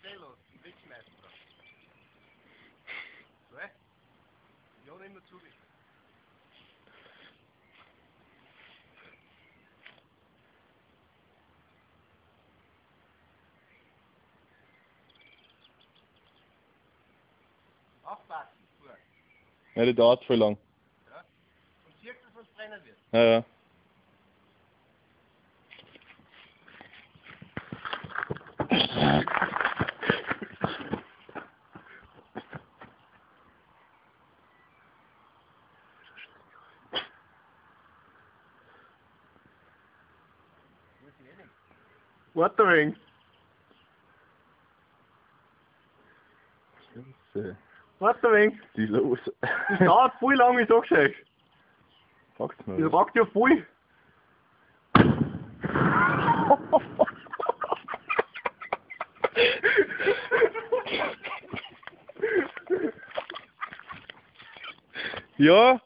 schnell los. Den wegschmeißen da. Weil? Ja, nicht mehr zu. Aufpassen, gut. Ja, das dauert voll lang. Ja? Und siehst du, was brennen wird. Ja, ja. Ich wenig. Scheiße. Warte ein wenig. Die ist los. Das dauert voll lang, ich sag's euch. Packt's Das mal. packt ja voll. Ja,